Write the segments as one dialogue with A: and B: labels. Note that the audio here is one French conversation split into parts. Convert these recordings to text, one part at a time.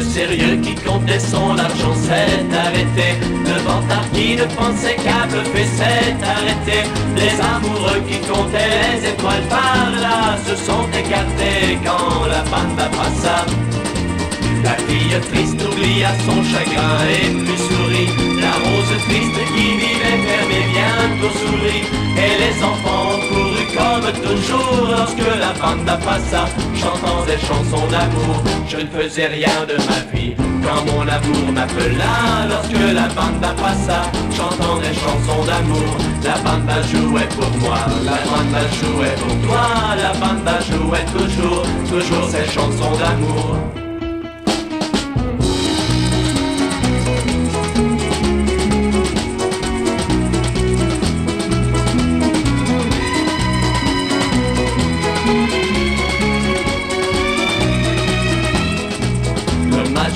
A: sérieux qui comptait son argent s'est arrêté. Le vantard qui ne pensait qu'à bluffer s'est arrêté. Les amoureux qui comptaient les étoiles par là se sont écartés quand la bande passa. La fille triste oublia son chagrin et puis sourit. La rose triste qui lorsque la bande passa, chantant des chansons d'amour. Je ne faisais rien de ma vie quand mon amour m'appela. Lorsque la bande passa, chantant des chansons d'amour. La bande jouait pour moi, la bande jouait pour toi. La bande jouait toujours, toujours ces chansons d'amour.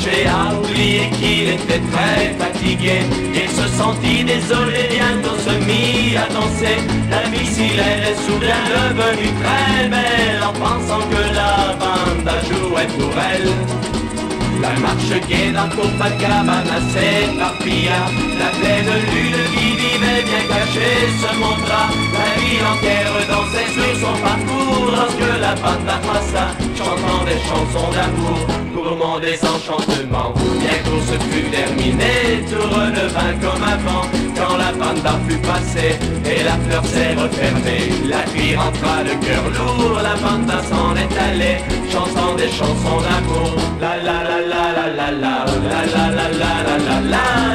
A: A oublié qu'il était très fatigué. Il se sentit désolé, bientôt se mit à danser. La elle est soudain devenue très belle en pensant que la bande jouait pour elle. La marche gaie d'un Copacabana s'éparpilla La pleine lune qui vivait bien cachée se montra La ville entière dansait sur son parcours Lorsque la bande mon désenchantement. Bientôt ce fut terminé, tout redevint comme avant. Quand la banda fut passée et la fleur s'est refermée, la pluie rentra le cœur lourd, la banda s'en est allée, chantant des chansons d'amour. La la la la la la la la la la la la la la